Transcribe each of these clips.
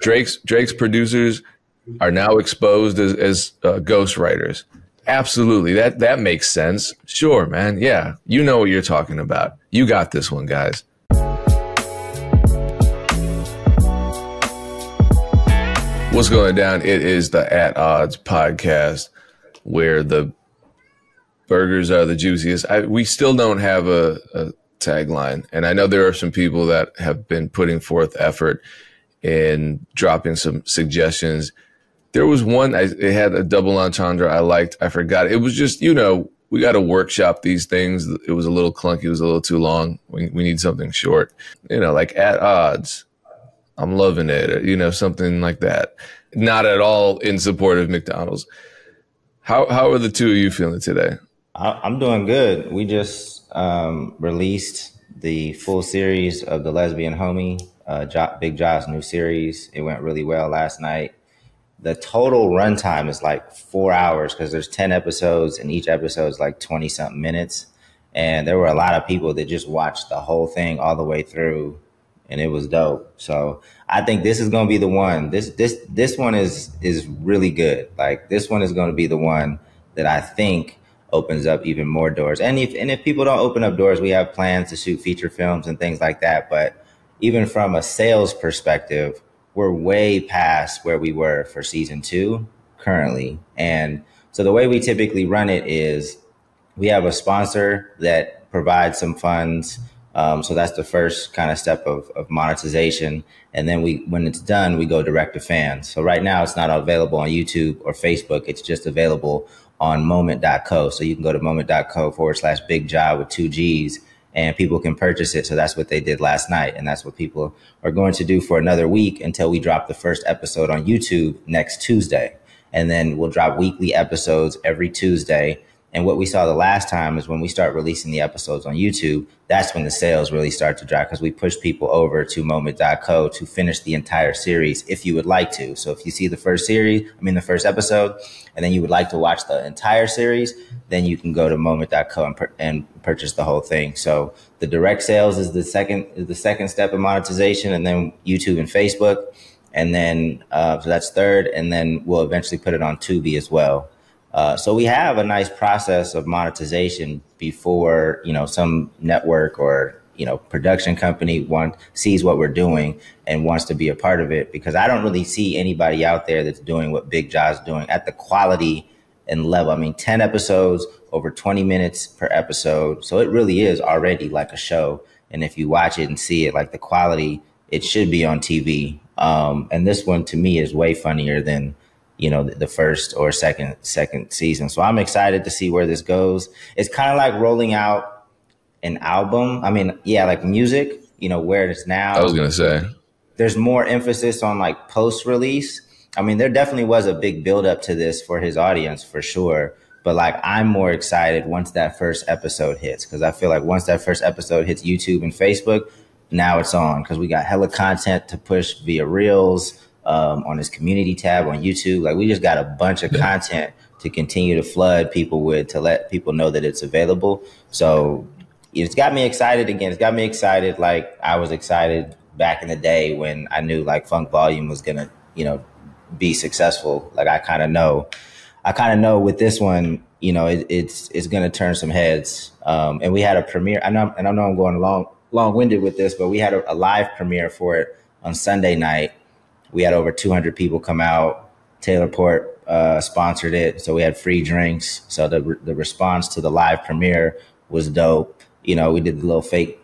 Drake's Drake's producers are now exposed as, as uh, ghostwriters. Absolutely, that that makes sense. Sure, man. Yeah, you know what you're talking about. You got this one, guys. What's going down? It is the At Odds podcast, where the burgers are the juiciest. I, we still don't have a, a tagline, and I know there are some people that have been putting forth effort in dropping some suggestions there was one, I, it had a double entendre I liked. I forgot. It was just, you know, we got to workshop these things. It was a little clunky. It was a little too long. We, we need something short, you know, like at odds. I'm loving it, you know, something like that. Not at all in support of McDonald's. How, how are the two of you feeling today? I'm doing good. We just um, released the full series of the Lesbian Homie, uh, Big Josh's new series. It went really well last night. The total runtime is like four hours because there's 10 episodes and each episode is like 20 something minutes. And there were a lot of people that just watched the whole thing all the way through and it was dope. So i think this is going to be the one. This this this one is is really good. Like this one is going to be the one that i think opens up even more doors. And if and if people don't open up doors we have plans to shoot feature films and things like that but even from a sales perspective we're way past where we were for season two currently. And so the way we typically run it is we have a sponsor that provides some funds. Um, so that's the first kind of step of, of monetization. And then we, when it's done, we go direct to fans. So right now it's not available on YouTube or Facebook. It's just available on moment.co. So you can go to moment.co forward slash big job with two G's and people can purchase it. So that's what they did last night. And that's what people are going to do for another week until we drop the first episode on YouTube next Tuesday. And then we'll drop weekly episodes every Tuesday and what we saw the last time is when we start releasing the episodes on YouTube, that's when the sales really start to drop because we push people over to moment.co to finish the entire series if you would like to. So if you see the first series, I mean, the first episode, and then you would like to watch the entire series, then you can go to moment.co and, and purchase the whole thing. So the direct sales is the second, is the second step of monetization and then YouTube and Facebook. And then, uh, so that's third. And then we'll eventually put it on Tubi as well. Uh, so we have a nice process of monetization before you know some network or you know production company want sees what we're doing and wants to be a part of it because I don't really see anybody out there that's doing what Big Jaw's doing at the quality and level. I mean, 10 episodes over 20 minutes per episode. So it really is already like a show. And if you watch it and see it, like the quality, it should be on TV. Um, and this one to me is way funnier than you know the, first or second second season. So I'm excited to see where this goes. It's kind of like rolling out an album. I mean, yeah, like music. You know where it is now. I was gonna say there's more emphasis on like post release. I mean, there definitely was a big build up to this for his audience for sure. But like, I'm more excited once that first episode hits because I feel like once that first episode hits YouTube and Facebook, now it's on because we got hella content to push via Reels um, on his community tab on YouTube. Like we just got a bunch of content to continue to flood people with to let people know that it's available. So it's got me excited again. It's got me excited like I was excited back in the day when I knew like Funk Volume was gonna, you know, be successful. Like I kind of know, I kind of know with this one, you know, it, it's it's gonna turn some heads. Um, and we had a premiere. I know, and I know I'm going long long winded with this, but we had a, a live premiere for it on Sunday night we had over 200 people come out. Taylor Port uh, sponsored it, so we had free drinks. So the the response to the live premiere was dope. You know, we did the little fake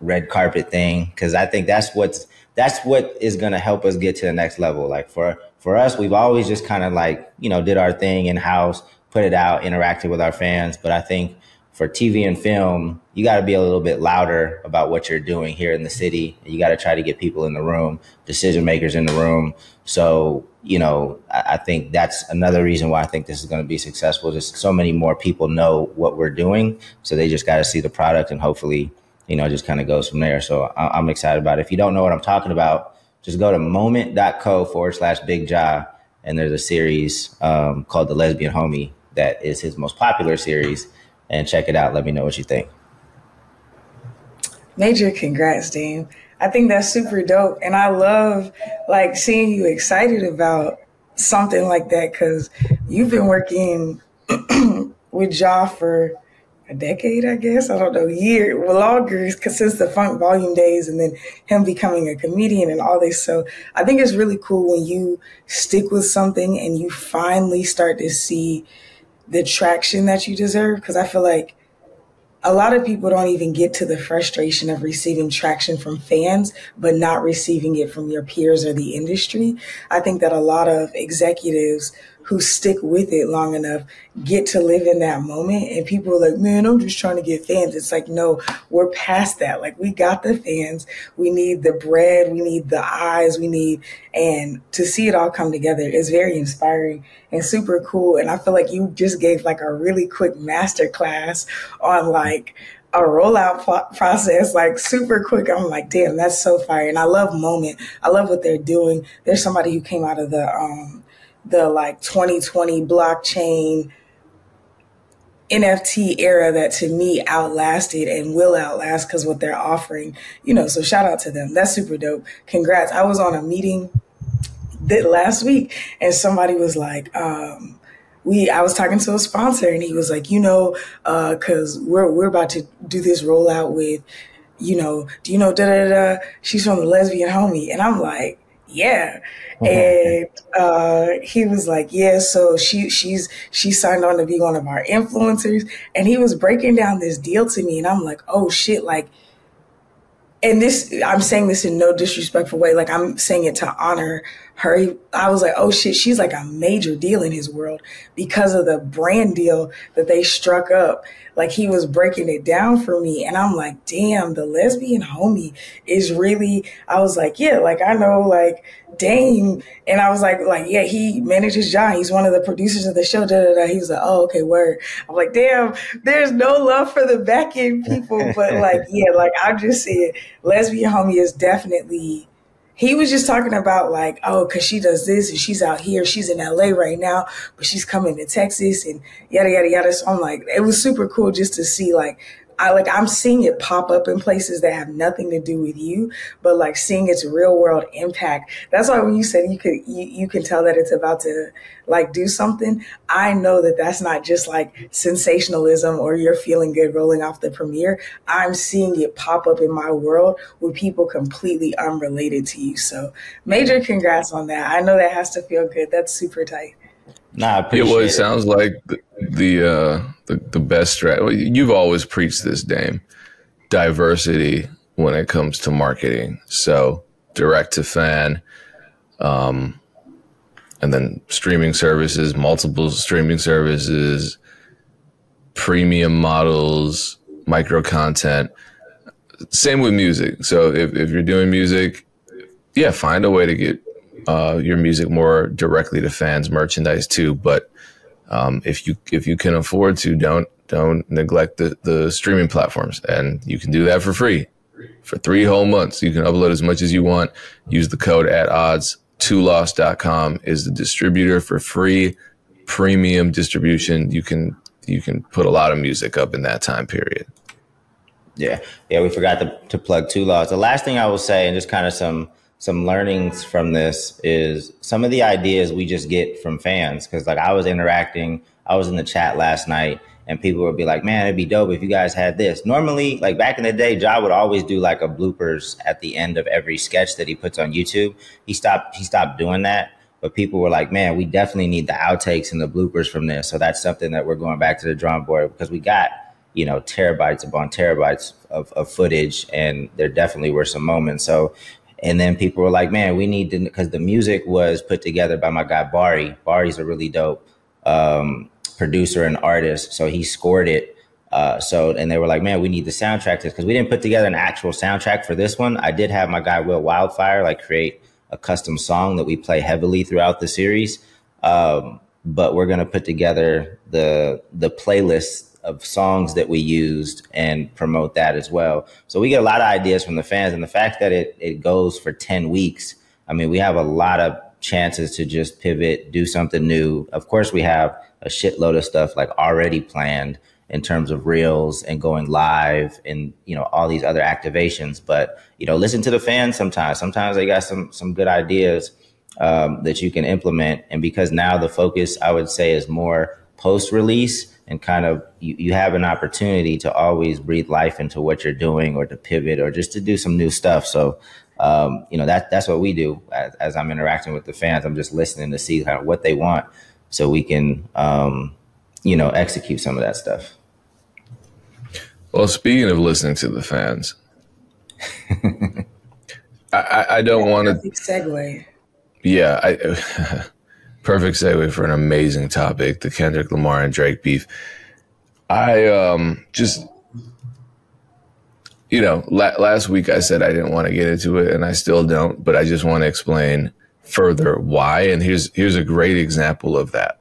red carpet thing because I think that's what's that's what is going to help us get to the next level. Like for for us, we've always just kind of like you know did our thing in house, put it out, interacted with our fans. But I think for TV and film, you got to be a little bit louder about what you're doing here in the city. You got to try to get people in the room, decision makers in the room. So, you know, I, I think that's another reason why I think this is going to be successful. Just so many more people know what we're doing. So they just got to see the product and hopefully, you know, just kind of goes from there. So I, am excited about it. If you don't know what I'm talking about, just go to moment.co forward slash big jaw. And there's a series um, called The Lesbian Homie that is his most popular series and check it out. Let me know what you think. Major congrats, Dean. I think that's super dope. And I love like seeing you excited about something like that because you've been working with Ja for a decade, I guess. I don't know, year, longer since the Funk Volume days and then him becoming a comedian and all this. So I think it's really cool when you stick with something and you finally start to see the traction that you deserve. Cause I feel like a lot of people don't even get to the frustration of receiving traction from fans, but not receiving it from your peers or the industry. I think that a lot of executives who stick with it long enough get to live in that moment. And people are like, man, I'm just trying to get fans. It's like, no, we're past that. Like, we got the fans. We need the bread. We need the eyes. We need, and to see it all come together is very inspiring and super cool. And I feel like you just gave like a really quick master class on like, a rollout process like super quick. I'm like, damn, that's so fire. And I love Moment. I love what they're doing. There's somebody who came out of the um, the like 2020 blockchain NFT era that to me outlasted and will outlast because what they're offering, you know, so shout out to them. That's super dope. Congrats. I was on a meeting that last week and somebody was like, um, we I was talking to a sponsor and he was like, you know, uh, cause we're we're about to do this rollout with, you know, do you know da da da she's from the lesbian homie. And I'm like, yeah. And uh, he was like, yeah, so she she's she signed on to be one of our influencers. And he was breaking down this deal to me, and I'm like, oh shit, like and this I'm saying this in no disrespectful way. Like I'm saying it to honor her. I was like, oh shit, she's like a major deal in his world because of the brand deal that they struck up. Like he was breaking it down for me. And I'm like, damn, the lesbian homie is really, I was like, yeah, like I know like Dame. And I was like, like, yeah, he manages John. He's one of the producers of the show. Da, da, da. He was like, oh, okay, word. I'm like, damn, there's no love for the back end people. But like, yeah, like I'm just saying lesbian homie is definitely he was just talking about like, oh, cause she does this and she's out here, she's in LA right now, but she's coming to Texas and yada yada yada. So I'm like, it was super cool just to see like I like I'm seeing it pop up in places that have nothing to do with you, but like seeing its real world impact. That's why when you said you could you, you can tell that it's about to like do something, I know that that's not just like sensationalism or you're feeling good rolling off the premiere. I'm seeing it pop up in my world with people completely unrelated to you. So major congrats on that. I know that has to feel good. That's super tight. Nah, it well, it, sounds like the the, uh, the, the best strategy. You've always preached this, Dame, diversity when it comes to marketing. So direct to fan, um, and then streaming services, multiple streaming services, premium models, micro content. Same with music. So if, if you're doing music, yeah, find a way to get uh, your music more directly to fans, merchandise too. But um, if you if you can afford to, don't don't neglect the the streaming platforms, and you can do that for free for three whole months. You can upload as much as you want. Use the code at odds. Lost.com is the distributor for free premium distribution. You can you can put a lot of music up in that time period. Yeah, yeah. We forgot to, to plug Too Lost. The last thing I will say, and just kind of some some learnings from this is some of the ideas we just get from fans. Cause like I was interacting, I was in the chat last night and people would be like, man, it'd be dope if you guys had this. Normally, like back in the day, Ja would always do like a bloopers at the end of every sketch that he puts on YouTube. He stopped, he stopped doing that. But people were like, man, we definitely need the outtakes and the bloopers from this. So that's something that we're going back to the drawing board because we got, you know, terabytes upon terabytes of, of footage and there definitely were some moments. So and then people were like, man, we need to, because the music was put together by my guy Bari. Bari's a really dope um, producer and artist. So he scored it. Uh, so, and they were like, man, we need the soundtrack to this because we didn't put together an actual soundtrack for this one. I did have my guy Will Wildfire like create a custom song that we play heavily throughout the series. Um, but we're going to put together the, the playlist of songs that we used and promote that as well. So we get a lot of ideas from the fans, and the fact that it it goes for ten weeks. I mean, we have a lot of chances to just pivot, do something new. Of course, we have a shitload of stuff like already planned, in terms of reels and going live and you know all these other activations. But you know, listen to the fans sometimes. Sometimes they got some some good ideas um, that you can implement. And because now the focus, I would say, is more post release and kind of you, you have an opportunity to always breathe life into what you're doing or to pivot or just to do some new stuff. So um, you know that that's what we do as, as, I'm interacting with the fans. I'm just listening to see kind of what they want, so we can um, you know execute some of that stuff. Well, speaking of listening to the fans, I, I, don't want to segue. Yeah, I, perfect segue for an amazing topic: the Kendrick Lamar and Drake beef. I um just you know, la- last week I said I didn't want to get into it, and I still don't. But I just want to explain further why. And here's here's a great example of that.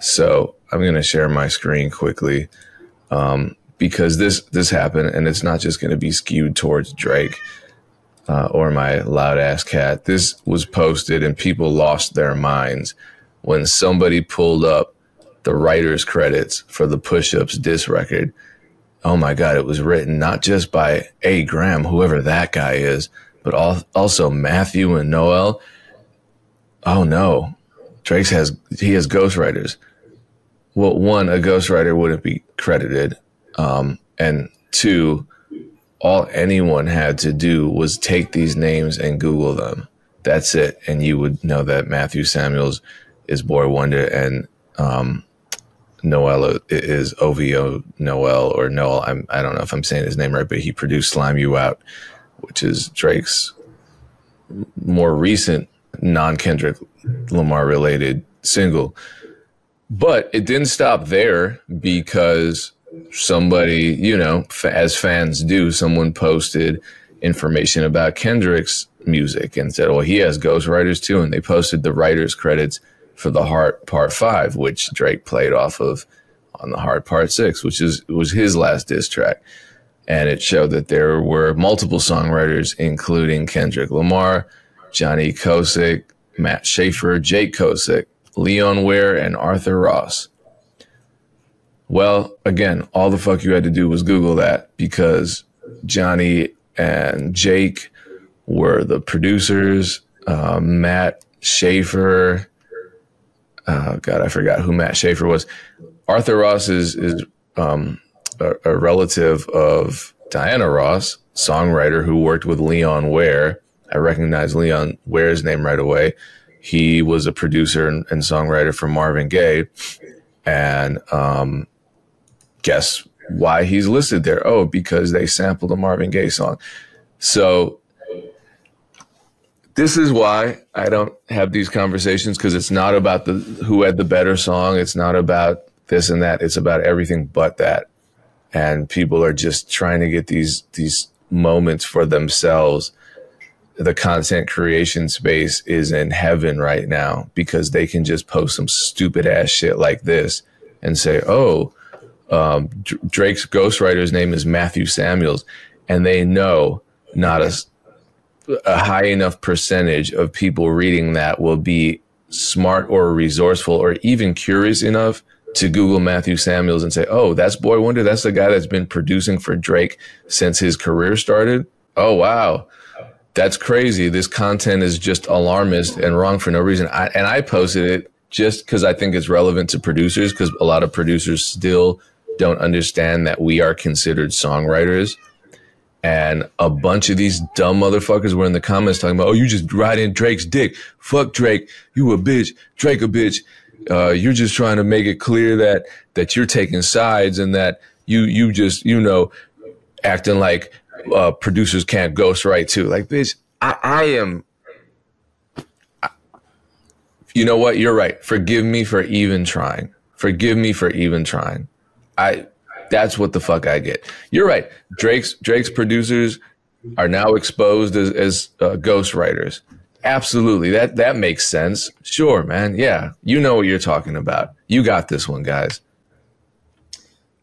So I'm going to share my screen quickly um, because this this happened, and it's not just going to be skewed towards Drake uh, or my loud ass cat. This was posted, and people lost their minds when somebody pulled up the writer's credits for the Push Ups disc record oh my God, it was written not just by A. Graham, whoever that guy is, but also Matthew and Noel. Oh no, Drake's has, he has ghostwriters. Well, one, a ghostwriter wouldn't be credited. Um, and two, all anyone had to do was take these names and Google them. That's it. And you would know that Matthew Samuels is Boy Wonder and, um, Noel is OVO Noel or Noel. I'm I don't know if I'm saying his name right, but he produced "Slime You Out," which is Drake's more recent non Kendrick Lamar related single. But it didn't stop there because somebody, you know, as fans do, someone posted information about Kendrick's music and said, well, he has ghostwriters too. And they posted the writer's credits for the Heart Part Five, which Drake played off of on the Heart Part Six, which is was his last diss track, and it showed that there were multiple songwriters, including Kendrick Lamar, Johnny Kosich, Matt Schaefer, Jake Kosich, Leon Ware, and Arthur Ross. Well, again, all the fuck you had to do was Google that because Johnny and Jake were the producers. Uh, Matt Schaefer oh God, I forgot who Matt Schaefer was. Arthur Ross is is um, a, a, relative of Diana Ross, songwriter who worked with Leon Ware. I recognize Leon Ware's name right away. He was a producer and, and songwriter for Marvin Gaye, and um, guess why he's listed there? Oh, because they sampled a Marvin Gaye song. So this is why I don't have these conversations because it's not about the who had the better song. It's not about this and that. It's about everything but that. And people are just trying to get these these moments for themselves. The content creation space is in heaven right now because they can just post some stupid ass shit like this and say, "Oh, um, Drake's ghostwriter's name is Matthew Samuels," and they know not a a high enough percentage of people reading that will be smart or resourceful or even curious enough to Google Matthew Samuels and say, oh, that's Boy Wonder. That's the guy that's been producing for Drake since his career started. Oh, wow. That's crazy. This content is just alarmist and wrong for no reason. I, and I posted it just because I think it's relevant to producers because a lot of producers still don't understand that we are considered songwriters and a bunch of these dumb motherfuckers were in the comments talking about, oh, you just ride in Drake's dick. Fuck Drake. You a bitch. Drake a bitch. Uh, you're just trying to make it clear that, that you're taking sides and that you, you just, you know, acting like, uh, producers can't ghostwrite too. Like, bitch, I, I am, I, you know what? You're right. Forgive me for even trying. Forgive me for even trying. I, that's what the fuck I get. You're right. Drake's Drake's producers are now exposed as, as uh, ghostwriters. Absolutely. That that makes sense. Sure, man. Yeah. You know what you're talking about. You got this one, guys.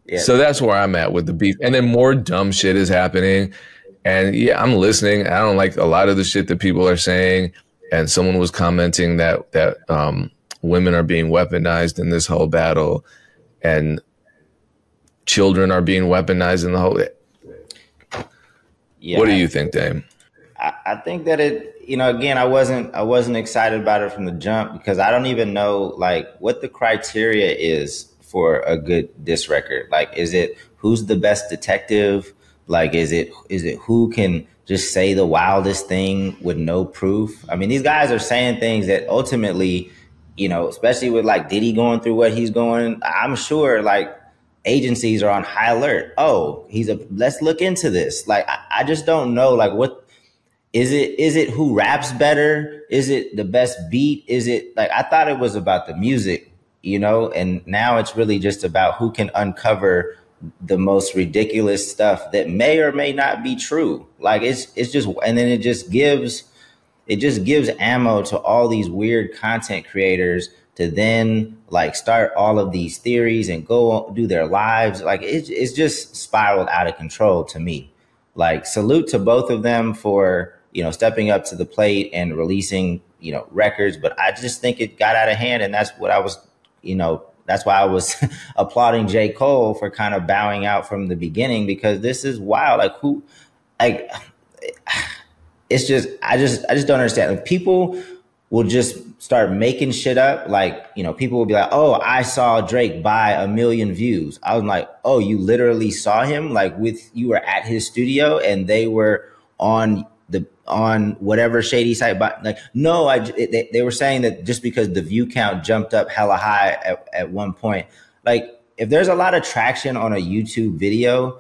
Yeah. So that's where I'm at with the beef. And then more dumb shit is happening. And yeah, I'm listening. I don't like a lot of the shit that people are saying. And someone was commenting that that um, women are being weaponized in this whole battle. And children are being weaponized in the whole. Yeah. What do you think, Dame? I, I think that it, you know, again, I wasn't, I wasn't excited about it from the jump because I don't even know like what the criteria is for a good disc record. Like, is it who's the best detective? Like, is it, is it who can just say the wildest thing with no proof? I mean, these guys are saying things that ultimately, you know, especially with like Diddy going through what he's going, I'm sure like agencies are on high alert. Oh, he's a let's look into this. Like I, I, just don't know like what is it is it who raps better? Is it the best beat? Is it like I thought it was about the music, you know, and now it's really just about who can uncover the most ridiculous stuff that may or may not be true. Like it's it's just and then it just gives it just gives ammo to all these weird content creators to then like start all of these theories and go do their lives. Like it's it's just spiraled out of control to me. Like salute to both of them for you know stepping up to the plate and releasing you know records, but I just think it got out of hand, and that's what I was you know that's why I was applauding J. Cole for kind of bowing out from the beginning because this is wild. Like who like it's just I just I just don't understand. Like people will just start making shit up. Like, you know, people will be like, oh, I saw Drake buy a million views. I was like, oh, you literally saw him? Like with you were at his studio and they were on the on whatever shady site but like no i they, they were saying that just because the view count jumped up hella high at, at one point like if there's a lot of traction on a youtube video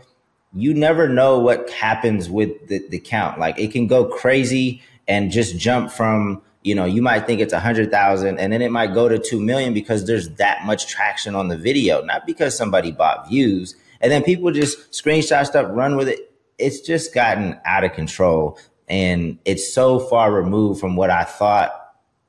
you never know what happens with the, the count like it can go crazy and just jump from you know, you might think it's a hundred thousand and then it might go to 2 million because there's that much traction on the video, not because somebody bought views. And then people just screenshot stuff, run with it. It's just gotten out of control. And it's so far removed from what I thought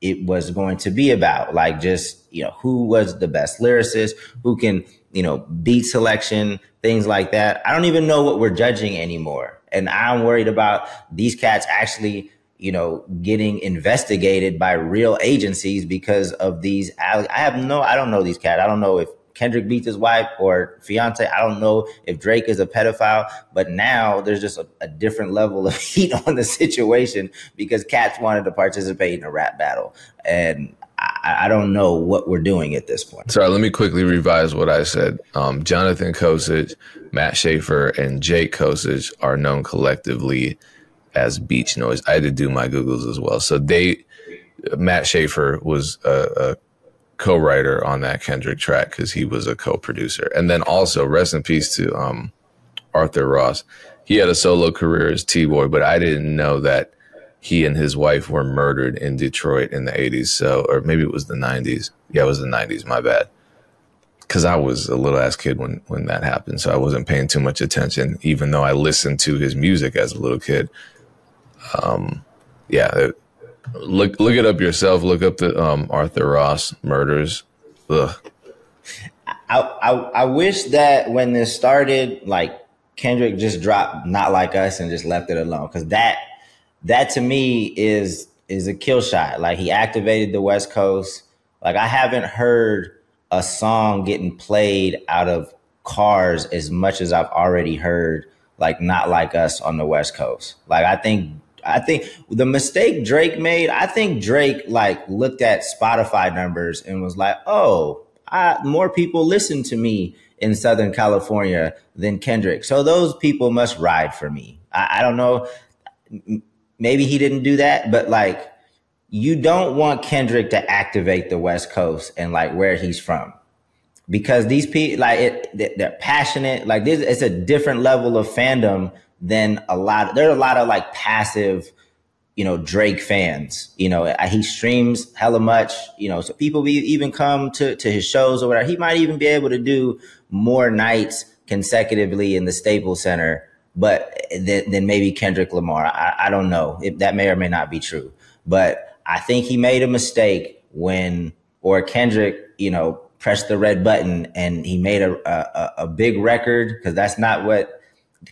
it was going to be about. Like just, you know, who was the best lyricist, who can, you know, beat selection, things like that. I don't even know what we're judging anymore. And I'm worried about these cats actually you know, getting investigated by real agencies because of these. I have no, I don't know these cats. I don't know if Kendrick beats his wife or fiance. I don't know if Drake is a pedophile, but now there's just a, a, different level of heat on the situation because cats wanted to participate in a rap battle. And I, I don't know what we're doing at this point. Sorry, let me quickly revise what I said. Um, Jonathan Kosich, Matt Schaefer, and Jake Kosich are known collectively as Beach Noise. I had to do my Googles as well. So they, Matt Schaefer was a, a co-writer on that Kendrick track because he was a co-producer. And then also rest in peace to um, Arthur Ross. He had a solo career as T-Boy, but I didn't know that he and his wife were murdered in Detroit in the 80s. So, or maybe it was the 90s. Yeah, it was the 90s. My bad. Because I was a little ass kid when, when that happened. So I wasn't paying too much attention, even though I listened to his music as a little kid um, yeah, look look it up yourself. Look up the um, Arthur Ross murders. Ugh. I, I I wish that when this started, like Kendrick just dropped "Not Like Us" and just left it alone, because that that to me is is a kill shot. Like he activated the West Coast. Like I haven't heard a song getting played out of cars as much as I've already heard like not like us on the West Coast. Like I think I think the mistake Drake made, I think Drake like looked at Spotify numbers and was like, oh, I, more people listen to me in Southern California than Kendrick. So those people must ride for me. I, I don't know. Maybe he didn't do that, but like, you don't want Kendrick to activate the West Coast and like where he's from because these people like it, they're passionate. Like this, it's a different level of fandom than a lot. There are a lot of like passive, you know, Drake fans. You know, he streams hella much. You know, so people be, even come to to his shows or whatever. He might even be able to do more nights consecutively in the Staples Center, but eh, than, than maybe Kendrick Lamar. I, I don't know if that may or may not be true, but I think he made a mistake when or Kendrick, you know, pressed the red button and he made a a, a big record because that's not what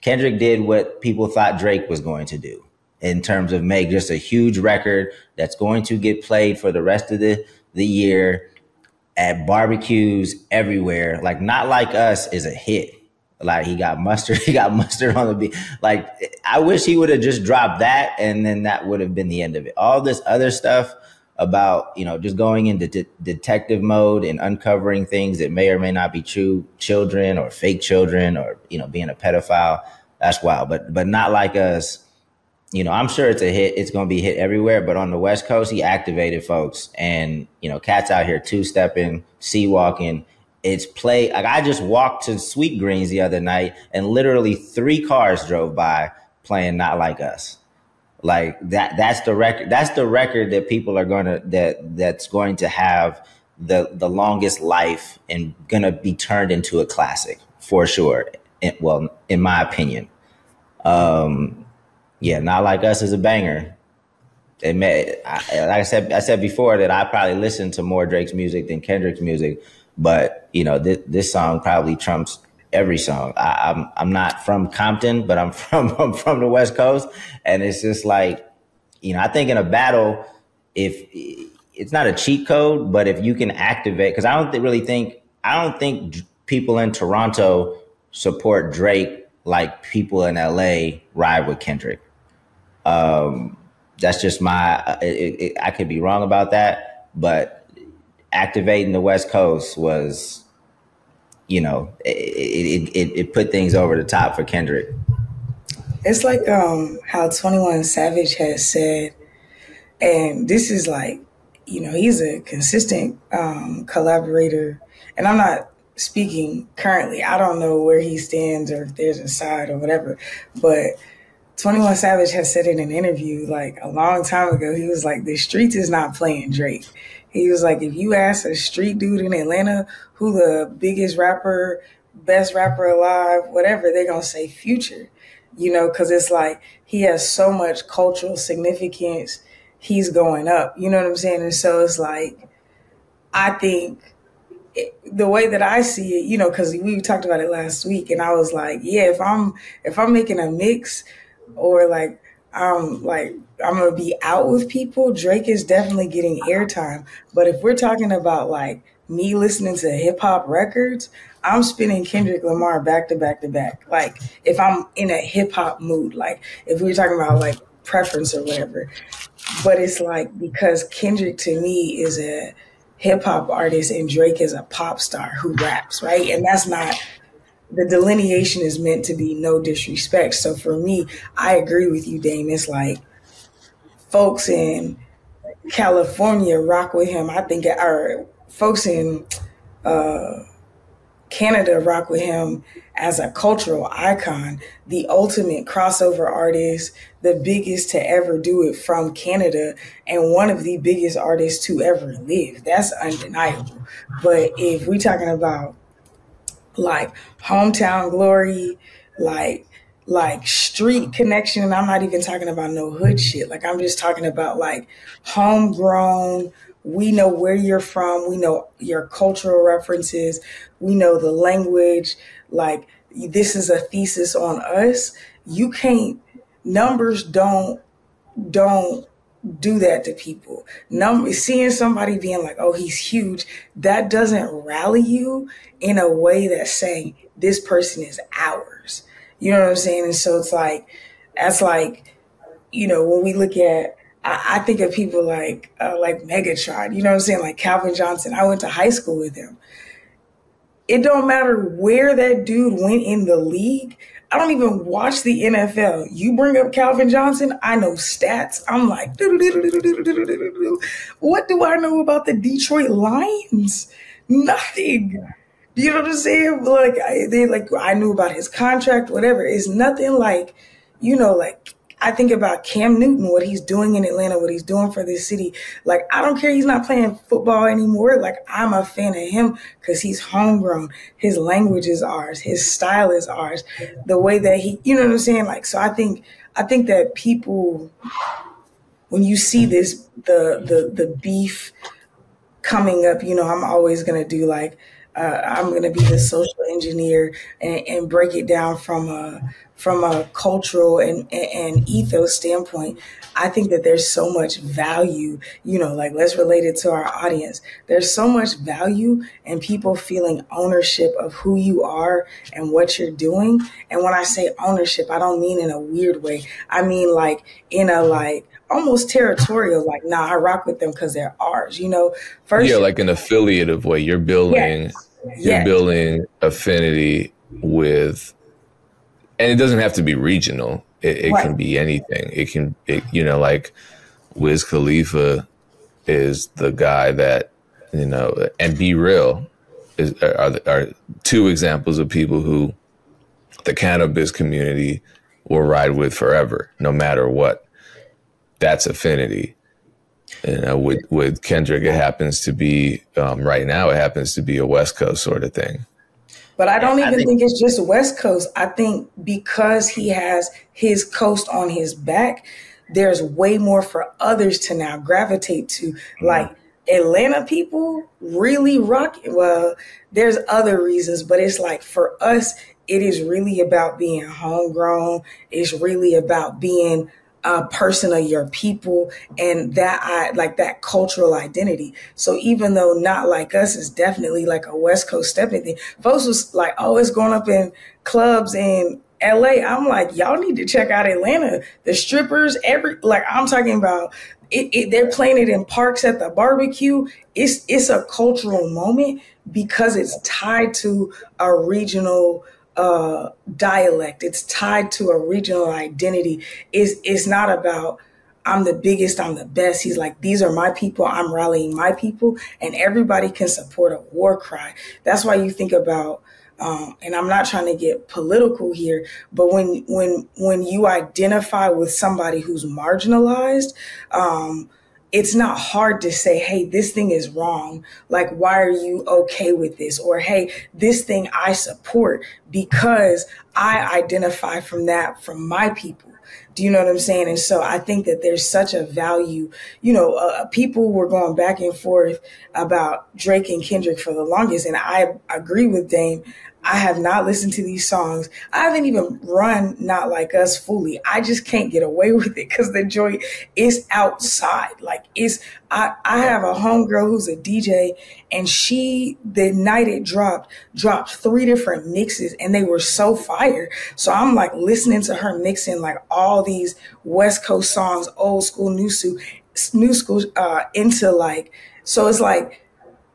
Kendrick did what people thought Drake was going to do in terms of make just a huge record that's going to get played for the rest of the, the year at barbecues everywhere. Like Not Like Us is a hit. Like he got mustard, he got mustard on the beat. Like I wish he would have just dropped that, and then that would have been the end of it. All this other stuff about you know just going into de- detective mode and uncovering things that may or may not be true, children or fake children, or you know being a pedophile. That's wild, but but not like us. You know, I'm sure it's a hit. It's going to be hit everywhere. But on the West Coast, he activated folks, and you know, cats out here two stepping, C-walking it's play like I just walked to Sweetgreens the other night and literally three cars drove by playing Not Like Us. Like that that's the record that's the record that people are gonna that that's going to have the the longest life and gonna be turned into a classic for sure. Well, in my opinion. Um yeah, Not Like Us is a banger. It may, I, like I said, I said before that I probably listen to more Drake's music than Kendrick's music, but you know, this, this song probably trumps every song. I, am I'm, I'm not from Compton, but I'm from I'm from the West Coast, and it's just like, you know, I think in a battle, if it's not a cheat code, but if you can activate, because I don't th- really think I don't think people in Toronto support Drake like people in LA ride with Kendrick. Um, that's just my. It, it, I could be wrong about that, but activating the West Coast was, you know, it, it, it, put things over the top for Kendrick. It's like um, how 21 Savage has said, and this is like, you know, he's a consistent um, collaborator. And I'm not speaking currently. I don't know where he stands or if there's a side or whatever. But 21 Savage has said in an interview like a long time ago, he was like, the streets is not playing Drake. He was like, if you ask a street dude in Atlanta who the biggest rapper, best rapper alive, whatever, they're going to say Future, you know, because it's like he has so much cultural significance. He's going up, you know what I'm saying? And so it's like, I think it, the way that I see it, you know, because we talked about it last week, and I was like, yeah, if I'm if I'm making a mix or like um like I'm gonna be out with people, Drake is definitely getting airtime. But if we're talking about like me listening to hip hop records, I'm spinning Kendrick Lamar back to back to back. Like if I'm in a hip hop mood, like if we are talking about like preference or whatever. But it's like because Kendrick to me is a hip hop artist and Drake is a pop star who raps, right? And that's not the delineation is meant to be no disrespect. So for me, I agree with you, Dame. It's like folks in California rock with him. I think our folks in uh, Canada rock with him as a cultural icon, the ultimate crossover artist, the biggest to ever do it from Canada, and one of the biggest artists to ever live. That's undeniable. But if we're talking about like hometown glory, like like street connection. And I'm not even talking about no hood shit. Like I'm just talking about like homegrown. We know where you're from. We know your cultural references. We know the language. Like this is a thesis on us. You can't, numbers don't, don't do that to people. Number, seeing somebody being like, oh, he's huge, that doesn't rally you in a way that's saying this person is ours. You know what I'm saying? And so it's like, that's like, you know, when we look at, I, I think of people like, uh, like Megatron, you know what I'm saying? Like Calvin Johnson. I went to high school with him. It don't matter where that dude went in the league. I don't even watch the NFL. You bring up Calvin Johnson, I know stats. I'm like, what do I know about the Detroit Lions? Nothing. You know what I'm saying? Like I, they like I knew about his contract, whatever. It's nothing like, you know, like I think about Cam Newton, what he's doing in Atlanta, what he's doing for this city. Like I don't care, he's not playing football anymore. Like I'm a fan of him because he's homegrown. His language is ours. His style is ours. The way that he, you know what I'm saying? Like so, I think I think that people, when you see this, the the the beef coming up, you know, I'm always gonna do like uh, I'm going to be the social engineer and, and, break it down from a from a cultural and, and ethos standpoint. I think that there's so much value, you know, like let's relate it to our audience. There's so much value in people feeling ownership of who you are and what you're doing. And when I say ownership, I don't mean in a weird way. I mean like in a like almost territorial, like, nah, I rock with them because they're ours, you know? First Yeah, like an affiliative way. You're building yes. you're yes. building affinity with and it doesn't have to be regional it, it right. can be anything. It can, it, you know, like Wiz Khalifa is the guy that, you know, and B-Real is are, are two examples of people who the cannabis community will ride with forever, no matter what. That's affinity. You know, with with Kendrick, it happens to be um, right now. It happens to be a West Coast sort of thing. But I don't even I think, think, it's just West Coast. I think because he has his coast on his back, there's way more for others to now gravitate to. Mm-hmm. Like Atlanta people really rock. Well, there's other reasons, but it's like for us, it is really about being homegrown. It's really about being a person of your people and that I like that cultural identity. So even though not like us is definitely like a West Coast stepping thing, folks was like, oh, it's going up in clubs in LA. I'm like, y'all need to check out Atlanta. The strippers, every like I'm talking about it, it, they're playing it in parks at the barbecue. It's it's a cultural moment because it's tied to a regional uh, dialect. It's tied to a regional identity. It's, it's not about, I'm the biggest, I'm the best. He's like, these are my people. I'm rallying my people and everybody can support a war cry. That's why you think about, um, and I'm not trying to get political here, but when, when, when you identify with somebody who's marginalized, um, it's not hard to say, hey, this thing is wrong. Like, why are you okay with this? Or, hey, this thing I support because I identify from that from my people. Do you know what I'm saying? And so I think that there's such a value. You know, uh, people were going back and forth about Drake and Kendrick for the longest, and I agree with Dame. I have not listened to these songs. I haven't even run Not Like Us fully. I just can't get away with it because the joy is outside. Like it's, I, I have a homegirl who's a DJ and she, the night it dropped, dropped three different mixes and they were so fire. So I'm like listening to her mixing like all these West Coast songs, old school, new school, new school, uh, into like, so it's like,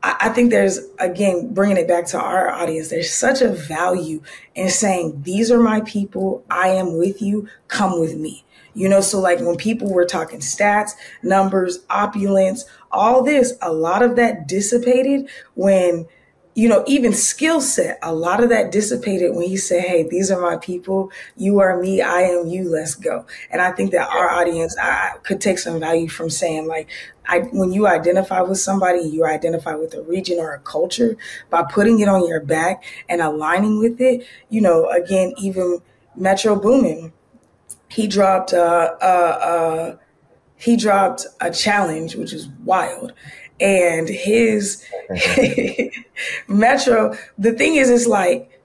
I think there's, again, bringing it back to our audience, there's such a value in saying, these are my people. I am with you. Come with me. You know, so like when people were talking stats, numbers, opulence, all this, a lot of that dissipated when you know, even skill set, a lot of that dissipated when he said, Hey, these are my people. You are me. I am you. Let's go. And I think that our audience I, could take some value from saying like, I, when you identify with somebody, you identify with a region or a culture by putting it on your back and aligning with it. You know, again, even Metro Boomin, he dropped, uh, uh, uh, he dropped a challenge, which is wild and his Metro. The thing is, it's like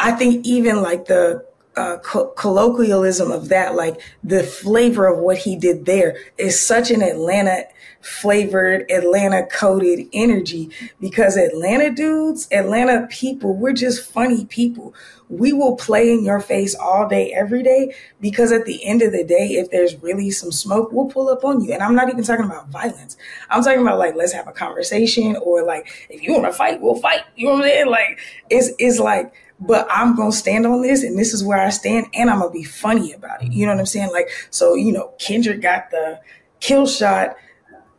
I think even like the uh, co- colloquialism of that, like the flavor of what he did there, is such an Atlanta flavored, Atlanta coded energy because Atlanta dudes, Atlanta people, we're just funny people. We will play in your face all day, every day, because at the end of the day, if there's really some smoke, we'll pull up on you. And I'm not even talking about violence. I'm talking about like, let's have a conversation or like, if you want to fight, we'll fight. You know what I'm saying? Like, it's, it's like, but I'm gonna stand on this and this is where I stand and I'm gonna be funny about it. You know what I'm saying? Like, so, you know, Kendrick got the kill shot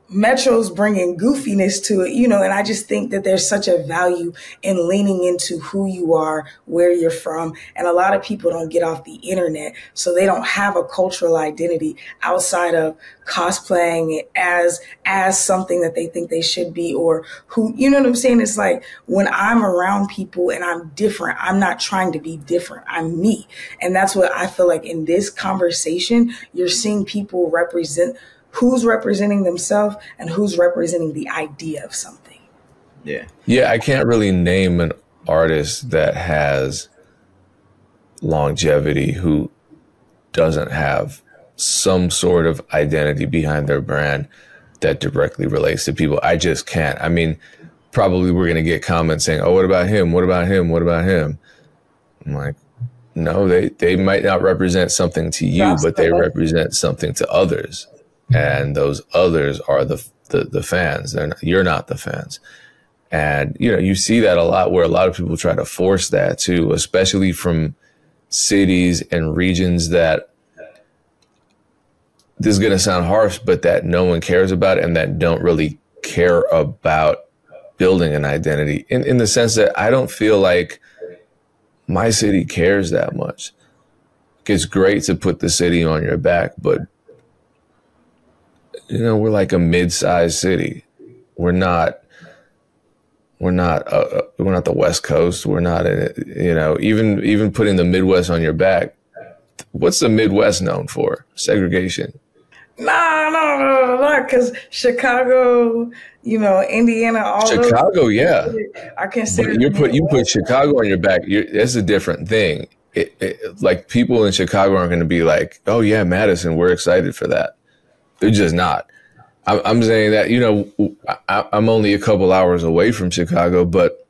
Metro's bringing goofiness to it, you know, and I just think that there's such a value in leaning into who you are, where you're from. And a lot of people don't get off the internet, so they don't have a cultural identity outside of cosplaying it as, as something that they think they should be or who, you know what I'm saying? It's like when I'm around people and I'm different, I'm not trying to be different. I'm me. And that's what I feel like in this conversation, you're seeing people represent who's representing themselves and who's representing the idea of something. Yeah. Yeah, I can't really name an artist that has longevity who doesn't have some sort of identity behind their brand that directly relates to people. I just can't. I mean, probably we're going to get comments saying, "Oh, what about him? What about him? What about him?" I'm like, no, they they might not represent something to you, That's but they represent something to others, and those others are the the, the fans. Not, you're not the fans, and you know you see that a lot where a lot of people try to force that too, especially from cities and regions that this is going to sound harsh, but that no one cares about and that don't really care about building an identity in, in the sense that I don't feel like my city cares that much. It's great to put the city on your back, but you know, we're like a mid-sized city. We're not we're not uh, uh we're not the west coast we're not in it you know even even putting the midwest on your back what's the midwest known for segregation no, no, no, no, no, no, because Chicago, you know, Indiana, all Chicago, yeah, I consider you put you put Chicago on your back. It's a different thing. It, it, like people in Chicago aren't going to be like, "Oh yeah, Madison, we're excited for that." They're just not. I'm, I'm saying that you know I, I'm only a couple hours away from Chicago, but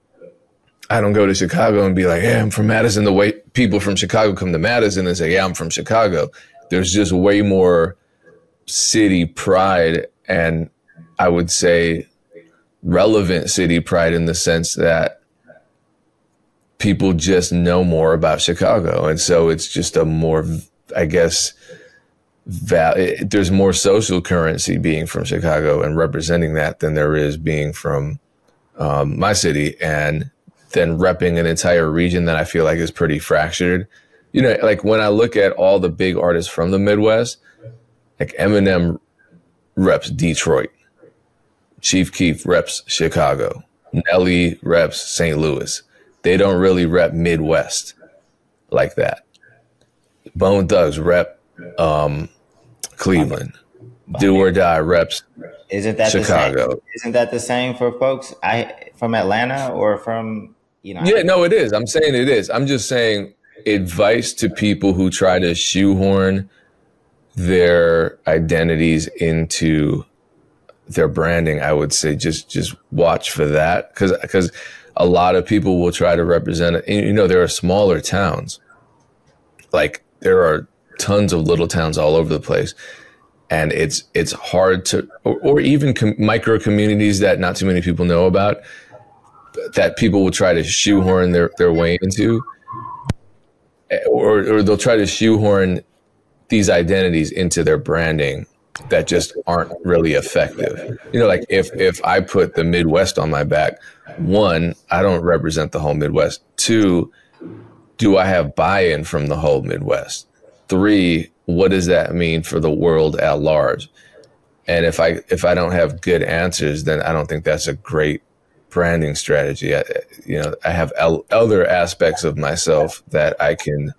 I don't go to Chicago and be like, "Yeah, I'm from Madison." The way people from Chicago come to Madison and say, "Yeah, I'm from Chicago." There's just way more city pride and I would say relevant city pride in the sense that people just know more about Chicago. And so it's just a more, I guess, val- there's more social currency being from Chicago and representing that than there is being from um, my city. And then repping an entire region that I feel like is pretty fractured. You know, like when I look at all the big artists from the Midwest, like Eminem reps Detroit. Chief Keef reps Chicago. Nelly reps St. Louis. They don't really rep Midwest like that. Bone Thugs rep um, Cleveland. Do or Die reps isn't that Chicago. Isn't that the same for folks I from Atlanta or from you know? Yeah, no, it is. I'm saying it is. I'm just saying advice to people who try to shoehorn their identities into their branding, I would say just just watch for that because because a lot of people will try to represent it. You know, there are smaller towns, like there are tons of little towns all over the place, and it's it's hard to or, or even com- micro communities that not too many people know about that people will try to shoehorn their their way into, eh, or or they'll try to shoehorn these identities into their branding that just aren't really effective. You know, like if if I put the Midwest on my back, one, I don't represent the whole Midwest. Two, do I have buy-in from the whole Midwest? Three, what does that mean for the world at large? And if I if I don't have good answers, then I don't think that's a great branding strategy. I, you know, I have el- other aspects of myself that I can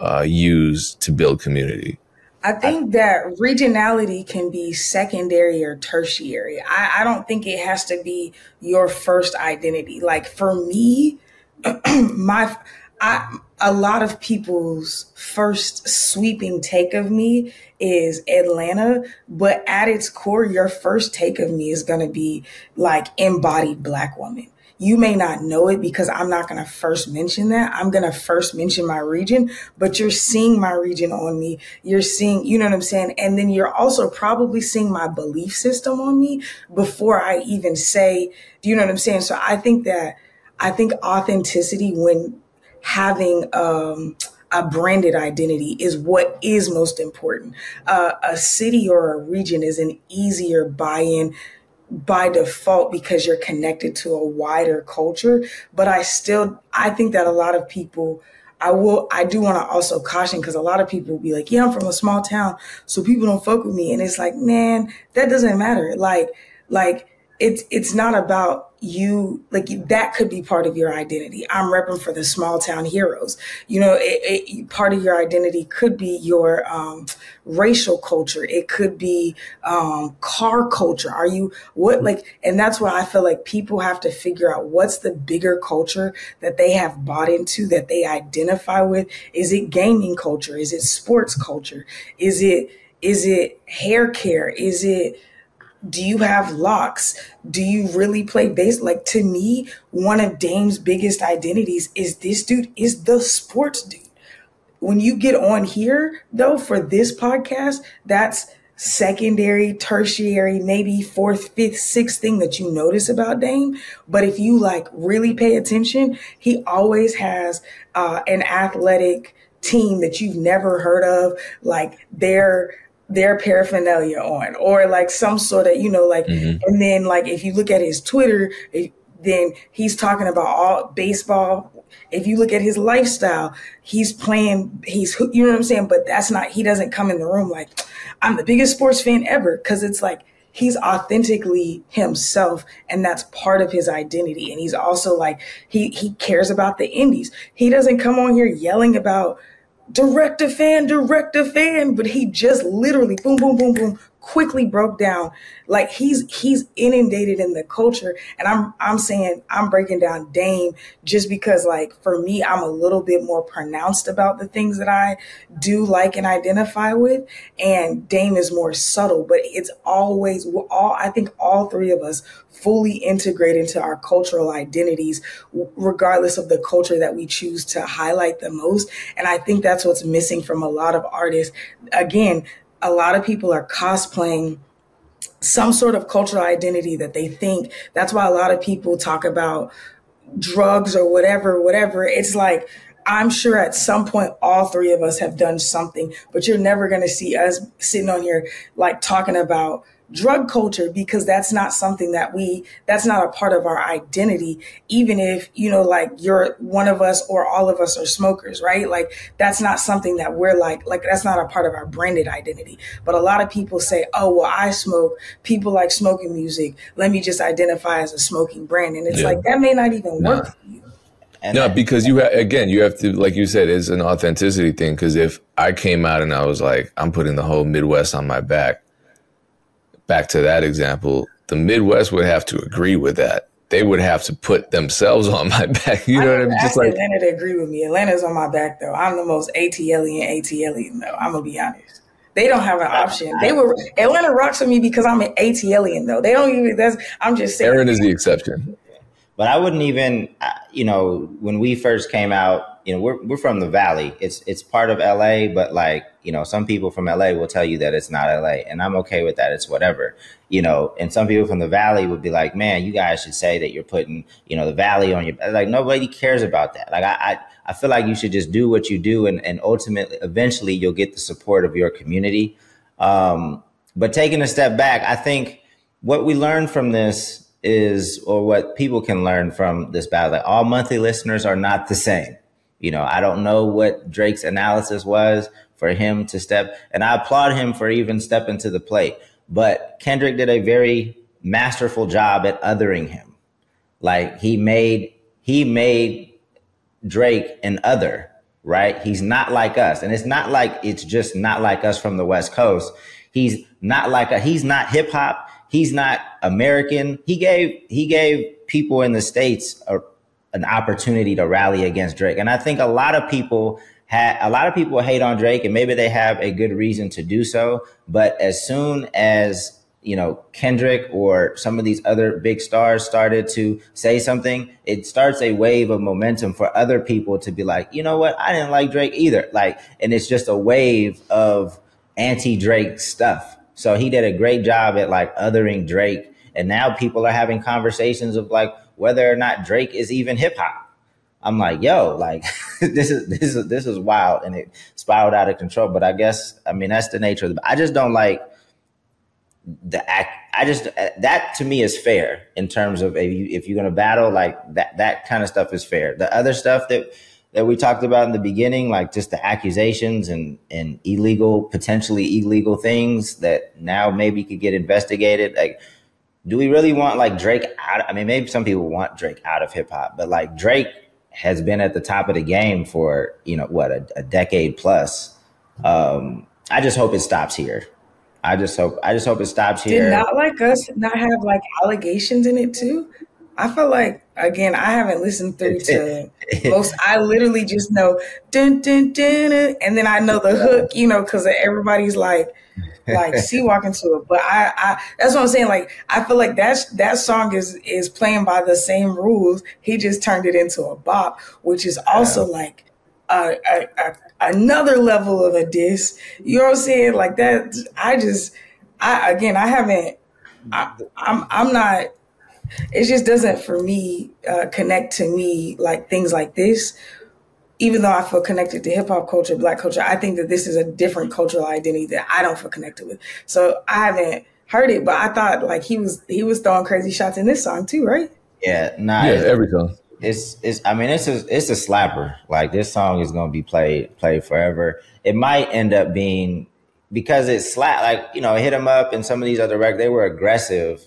uh, use to build community? I think that regionality can be secondary or tertiary. I, I don't think it has to be your first identity. Like for me, my I, a lot of people's first sweeping take of me is Atlanta, but at its core, your first take of me is going to be like embodied black woman. You may not know it because I'm not going to first mention that. I'm going to first mention my region, but you're seeing my region on me. You're seeing, you know what I'm saying? And then you're also probably seeing my belief system on me before I even say, do you know what I'm saying? So I think that, I think authenticity when having, um, a branded identity is what is most important. Uh, a city or a region is an easier buy-in by default because you're connected to a wider culture. But I still, I think that a lot of people, I will, I do want to also caution because a lot of people will be like, yeah, I'm from a small town, so people don't fuck with me. And it's like, man, that doesn't matter. Like, like it's it's not about you like that could be part of your identity. I'm repping for the small town heroes. You know it, it, part of your identity could be your um, racial culture. It could be um, car culture. Are you what like and that's why i feel like people have to figure out what's the bigger culture that they have bought into that they identify with. Is it gaming culture? Is it sports culture? Is it is it hair care? Is it do you have locks? Do you really play bass? Like to me, one of Dame's biggest identities is this dude is the sports dude. When you get on here, though, for this podcast, that's secondary, tertiary, maybe fourth, fifth, sixth thing that you notice about Dame. But if you like really pay attention, he always has uh, an athletic team that you've never heard of. Like they're their paraphernalia on or like some sort of, you know, like, mm-hmm. and then like if you look at his Twitter, then he's talking about all baseball. If you look at his lifestyle, he's playing, he's, you know what I'm saying? But that's not, he doesn't come in the room like, I'm the biggest sports fan ever. Cause it's like, he's authentically himself and that's part of his identity. And he's also like, he, he cares about the indies. He doesn't come on here yelling about, direct a fan, direct a fan. But he just literally boom, boom, boom, boom, quickly broke down. Like he's he's inundated in the culture. And I'm I'm saying I'm breaking down Dame just because like for me, I'm a little bit more pronounced about the things that I do like and identify with. And Dame is more subtle, but it's always all I think all three of us fully integrate into our cultural identities, regardless of the culture that we choose to highlight the most. And I think that's what's missing from a lot of artists. Again, a lot of people are cosplaying some sort of cultural identity that they think. That's why a lot of people talk about drugs or whatever whatever. It's like i'm sure at some point all three of us have done something but you're never going to see us sitting on here like talking about drug culture because that's not something that we that's not a part of our identity. Even if you know like you're one of us or all of us are smokers right? Like that's not something that we're like like that's not a part of our branded identity. But a lot of people say oh well i smoke. People like smoking music. Let me just identify as a smoking brand. And it's yeah. like that may not even work for you and no, because you ha- again, you have to, like you said, it's an authenticity thing. Because if I came out and I was like, I'm putting the whole Midwest on my back, back to that example, the Midwest would have to agree with that. They would have to put themselves on my back. You know I what I mean? Just like Atlanta to agree with me. Atlanta's on my back though. I'm the most ATLian ATLian though. I'm gonna be honest. They don't have an option. They were Atlanta rocks with me because I'm an ATLian though. They don't even. That's I'm just saying. Erinn is the exception. But I wouldn't even, you know, when we first came out, you know, we're we're from the Valley. It's it's part of LA, but like, you know, some people from LA will tell you that it's not LA, and I'm okay with that. It's whatever, you know. And some people from the Valley would be like, "Man, you guys should say that you're putting, you know, the Valley on your." Like nobody cares about that. Like I, I I feel like you should just do what you do, and and ultimately, eventually, you'll get the support of your community. Um, but taking a step back, I think what we learned from this is, or what people can learn from this battle, all monthly listeners are not the same. You know, I don't know what Drake's analysis was for him to step, and I applaud him for even stepping to the plate. But Kendrick did a very masterful job at othering him. Like he made he made Drake an other, right? He's not like us, and it's not like it's just not like us from the West Coast. He's not like a, he's not hip hop He's not American. He gave he gave people in the states a, an opportunity to rally against Drake, and I think a lot of people had a lot of people hate on Drake, and maybe they have a good reason to do so. But as soon as you know Kendrick or some of these other big stars started to say something, it starts a wave of momentum for other people to be like, you know what, I didn't like Drake either. Like, and it's just a wave of anti-Drake stuff. So he did a great job at like othering Drake. And now people are having conversations of like whether or not Drake is even hip hop. I'm like, yo, like this is this is this is wild and it spiraled out of control. But I guess I mean that's the nature of the I just don't like the act I just uh, that to me is fair in terms of if you if you're gonna battle like that that kind of stuff is fair. The other stuff that that we talked about in the beginning, like just the accusations and, and illegal, potentially illegal things that now maybe could get investigated. Like do we really want like Drake out? I mean, maybe some people want Drake out of hip hop, but like Drake has been at the top of the game for you know what a, a decade plus. Um, I just hope it stops here. I just hope I just hope it stops here. Did not like us not have like allegations in it too? I feel like again I haven't listened through to most. I literally just know dun dun dun, dun and then I know the hook, you know, because everybody's like like sea walking to it. But I, I that's what I'm saying. Like I feel like that's that song is is playing by the same rules. He just turned it into a bop, which is also like a, a, a, another level of a diss. You know what I'm saying? Like that. I just I again I haven't. I, I'm I'm not. It just doesn't for me uh, connect to me like things like this even though I feel connected to hip hop culture, black culture, I think that this is a different cultural identity that I don't feel connected with. So I haven't heard it, but I thought like he was he was throwing crazy shots in this song too, right? Yeah, nah, yeah, every song. It's it's. I mean, it's a it's a slapper. Like this song is gonna be played played forever. It might end up being because it's slap. Like you know, hit them up and some of these other records they were aggressive,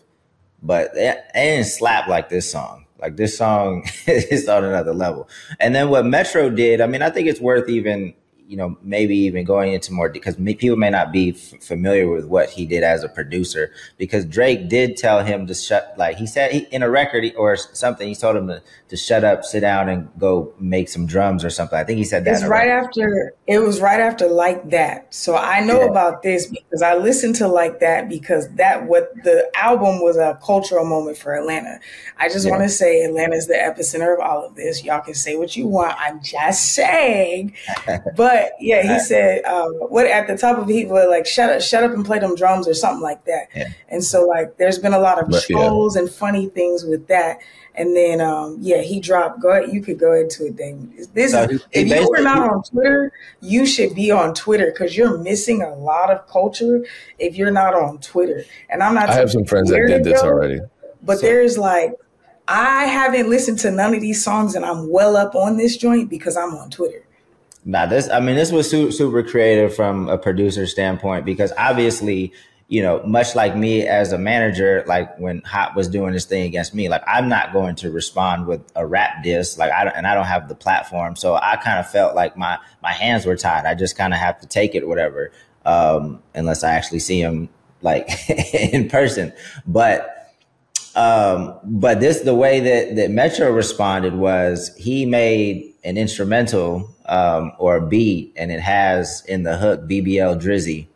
but they, they didn't slap like this song. Like this song is on another level. And then what Metro did, I mean, I think it's worth even you know, maybe even going into more because people may not be f- familiar with what he did as a producer. Because Drake did tell him to shut, like he said he, in a record or something, he told him to, to shut up, sit down, and go make some drums or something. I think he said that. It's right record. after. It was right after like that. So I know yeah. about this because I listened to like that because that what the album was a cultural moment for Atlanta. I just yeah. want to say Atlanta is the epicenter of all of this. Y'all can say what you want. I'm just saying, but. But yeah, he said um, what at the top of it, he was like, "Shut up, shut up, and play them drums" or something like that. Yeah. And so like, there's been a lot of but, trolls yeah. and funny things with that. And then um, yeah, he dropped. Go ahead, you could go into it, Damon. This so is if you are not on Twitter, you should be on Twitter because you're missing a lot of culture if you're not on Twitter. And I'm not. I have some friends that did this already. But so. there's like I haven't listened to none of these songs, and I'm well up on this joint because I'm on Twitter. Now this, I mean, this was super, super creative from a producer standpoint because obviously, you know, much like me as a manager, like when Hot was doing this thing against me, like I'm not going to respond with a rap diss, like I don't, and I don't have the platform, so I kind of felt like my my hands were tied. I just kind of have to take it, whatever, um, unless I actually see him like in person. But um, but this the way that that Metro responded was he made an instrumental um, or a beat, and it has in the hook BBL Drizzy,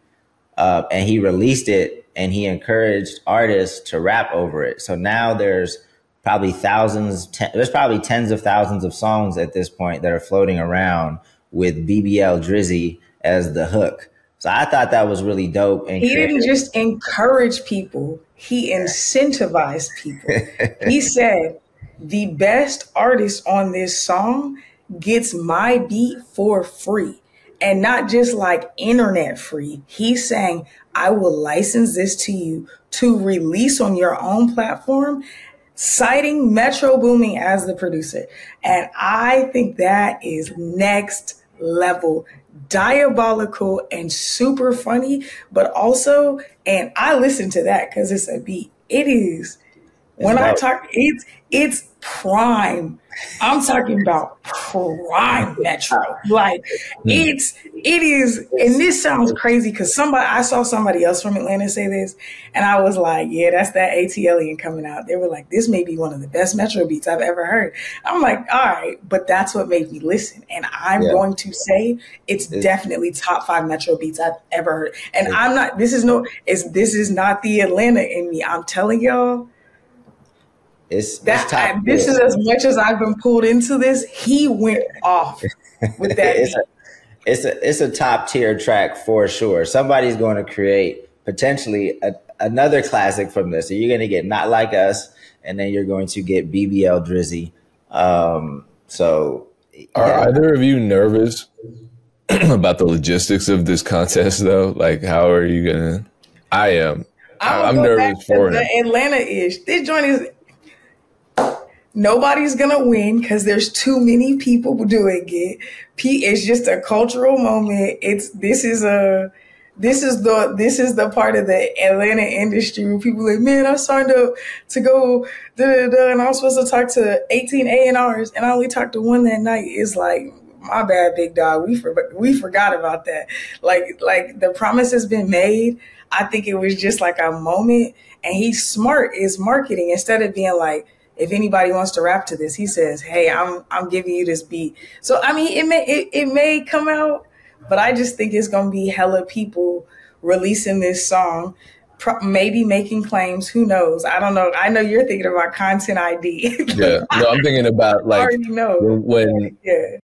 uh, and he released it, and he encouraged artists to rap over it. So now there's probably thousands, ten, there's probably tens of thousands of songs at this point that are floating around with BBL Drizzy as the hook. So I thought that was really dope. And he didn't just encourage people; he incentivized people. he said, "The best artist on this song gets my beat for free. And not just like internet free. He's saying, I will license this to you to release on your own platform, citing Metro Boomin as the producer. And I think that is next level diabolical and super funny, but also, and I listen to that because it's a beat. It is when I talk, it's it's prime. I'm talking about prime Metro. Like hmm. it's it is, and this sounds crazy because somebody I saw somebody else from Atlanta say this, and I was like, yeah, that's that ATLian coming out. They were like, this may be one of the best Metro beats I've ever heard. I'm like, all right, but that's what made me listen, and I'm yeah. going to say it's, it's definitely top five Metro beats I've ever heard. And I'm not. This is no. Is this is not the Atlanta in me. I'm telling y'all it's, that, I, this is as much as I've been pulled into this. He went off with that. it's, a, it's a it's a top tier track for sure. Somebody's going to create potentially a, another classic from this. So you're going to get not like us, and then you're going to get BBL Drizzy. Um, so, are either of you nervous about the logistics of this contest, though? Like, how are you gonna? I am. I'm nervous for the Atlanta ish. This joint is nobody's gonna win because there's too many people doing it. P it's just a cultural moment. It's this is a this is the this is the part of the Atlanta industry where people like, man, I signed up to go da da and I was supposed to talk to 18 A and R's, and I only talked to one that night. It's like my bad, big dog. We for, we forgot about that. Like like the promise has been made. I think it was just like a moment, and he's smart is marketing instead of being like if anybody wants to rap to this, he says, "Hey, I'm I'm giving you this beat." So I mean, it may it, it may come out, but I just think it's gonna be hella people releasing this song, pro- maybe making claims. Who knows? I don't know. I know you're thinking about content ID. yeah, no, I'm thinking about like when yeah